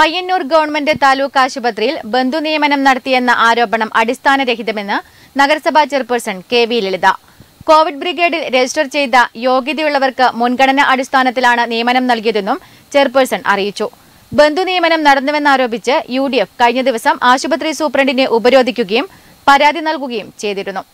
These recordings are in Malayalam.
പയ്യന്നൂർ ഗവൺമെന്റ് താലൂക്ക് ആശുപത്രിയിൽ ബന്ധുനിയമനം നടത്തിയെന്ന ആരോപണം അടിസ്ഥാനരഹിതമെന്ന് നഗരസഭാ chairperson K V Lalitha. Covid ബ്രിഗേഡിൽ register ചെയ്ത യോഗ്യതയുള്ളവർക്ക് മുൻഗണന അടിസ്ഥാനത്തിലാണ് നിയമനം നൽകിയതെന്നും ചെയർപേഴ്സൺ അറിയിച്ചു. ബന്ധുനിയമനം നടന്നുവെന്നാരോപിച്ച് യു ഡി എഫ് കഴിഞ്ഞ ദിവസം ആശുപത്രി സൂപ്രണ്ടിനെ ഉപരോധിക്കുകയും പരാതി നൽകുകയും ചെയ്തിരുന്നു.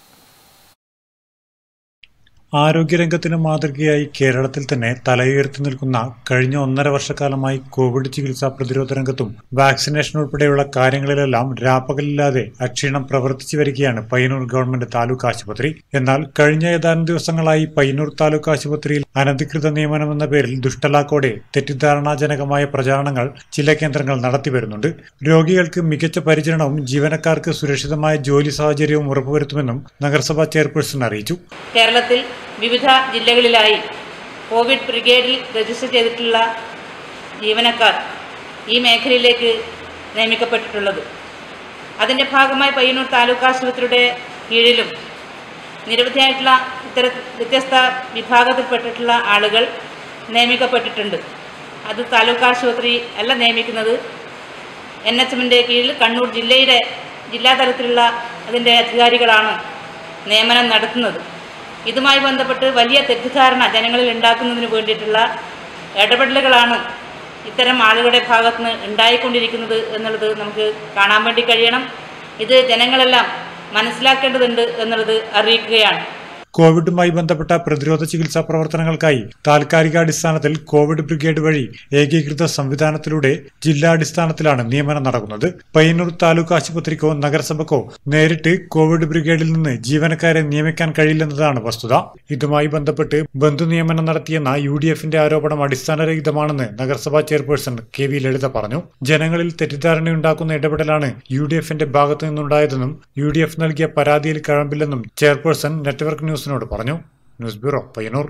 ആരോഗ്യരംഗത്തിന് മാതൃകയായി കേരളത്തിൽ തന്നെ തലയുയർത്തി നിൽക്കുന്ന കഴിഞ്ഞ ഒന്നര വർഷക്കാലമായി കോവിഡ് ചികിത്സാ പ്രതിരോധ രംഗത്തും വാക്സിനേഷൻ ഉൾപ്പെടെയുള്ള കാര്യങ്ങളിലെല്ലാം രാപ്പകലില്ലാതെ അക്ഷീണം പ്രവർത്തിച്ചു വരികയാണ് പയ്യന്നൂർ ഗവൺമെന്റ് താലൂക്ക് ആശുപത്രി. എന്നാൽ കഴിഞ്ഞ ഏതാനും ദിവസങ്ങളായി പയ്യന്നൂർ താലൂക്ക് ആശുപത്രിയിൽ അനധികൃത നിയമനം എന്ന പേരിൽ ദുഷ്ടലാക്കോടെ തെറ്റിദ്ധാരണാജനകമായ പ്രചാരണങ്ങൾ ചില കേന്ദ്രങ്ങൾ നടത്തിവരുന്നുണ്ട് രോഗികൾക്ക് മികച്ച പരിചരണവും ജീവനക്കാർക്ക് സുരക്ഷിതമായ ജോലി സാഹചര്യവും ഉറപ്പുവരുത്തുമെന്നും നഗരസഭാ ചെയർപേഴ്സൺ അറിയിച്ചു. കേരളത്തിൽ വിവിധ ജില്ലകളിലായി കോവിഡ് ബ്രിഗേഡിൽ രജിസ്റ്റർ ചെയ്തിട്ടുള്ള ജീവനക്കാർ ഈ മേഖലയിലേക്ക് നിയമിക്കപ്പെട്ടിട്ടുള്ളത്. അതിന്റെ ഭാഗമായി പയ്യന്നൂർ താലൂക്ക് ആശുപത്രിയുടെ കീഴിലും നിരവധിയായിട്ടുള്ള ഇത്തര വ്യത്യസ്ത വിഭാഗത്തിൽപ്പെട്ടിട്ടുള്ള ആളുകൾ നിയമിക്കപ്പെട്ടിട്ടുണ്ട്. അത് താലൂക്ക് ആശുപത്രി അല്ല നിയമിക്കുന്നത്. എൻ എച്ച് എമ്മിന്റെ കീഴിൽ കണ്ണൂർ ജില്ലയുടെ ജില്ലാതലത്തിലുള്ള അതിന്റെ അധികാരികളാണ് നിയമനം നടത്തുന്നത്. ഇതുമായി ബന്ധപ്പെട്ട് വലിയ തെറ്റിദ്ധാരണ ജനങ്ങളിൽ ഉണ്ടാക്കുന്നതിന് വേണ്ടിയിട്ടുള്ള ഇടപെടലുകളാണ് ഇത്തരം ആളുകളുടെ ഭാഗത്ത് നിന്ന് ഉണ്ടായിക്കൊണ്ടിരിക്കുന്നത് എന്നുള്ളത് നമുക്ക് കാണാൻ വേണ്ടി കഴിയണം. ഇത് ജനങ്ങളെല്ലാം മനസ്സിലാക്കേണ്ടതുണ്ട് എന്നുള്ളത് അറിയിക്കുകയാണ്. കോവിഡുമായി ബന്ധപ്പെട്ട പ്രതിരോധ ചികിത്സാ പ്രവർത്തനങ്ങൾക്കായി താൽക്കാലികാടിസ്ഥാനത്തിൽ കോവിഡ് ബ്രിഗേഡ് വഴി ഏകീകൃത സംവിധാനത്തിലൂടെ ജില്ലാടിസ്ഥാനത്തിലാണ് നിയമനം നടക്കുന്നത്. പയ്യന്നൂർ താലൂക്ക് ആശുപത്രിക്കോ നഗരസഭക്കോ നേരിട്ട് കോവിഡ് ബ്രിഗേഡിൽ നിന്ന് ജീവനക്കാരെ നിയമിക്കാൻ കഴിയില്ലെന്നതാണ് വസ്തുത. ഇതുമായി ബന്ധപ്പെട്ട് ബന്ധുനിയമനം നടത്തിയെന്ന യു ഡി എഫിന്റെ ആരോപണം അടിസ്ഥാനരഹിതമാണെന്ന് നഗരസഭാ ചെയർപേഴ്സൺ കെ വി ലളിത പറഞ്ഞു. ജനങ്ങളിൽ തെറ്റിദ്ധാരണയുണ്ടാക്കുന്ന ഇടപെടലാണ് യു ഡി എഫിന്റെ ഭാഗത്തു നിന്നുണ്ടായതെന്നും യു ഡി എഫ് നൽകിയ പരാതിയിൽ കഴമ്പില്ലെന്നും ചെയർപേഴ്സൺ നെറ്റ്വർക്ക് ന്യൂസിനോട് പറഞ്ഞു ന്യൂസ് ബ്യൂറോ പയ്യന്നൂർ.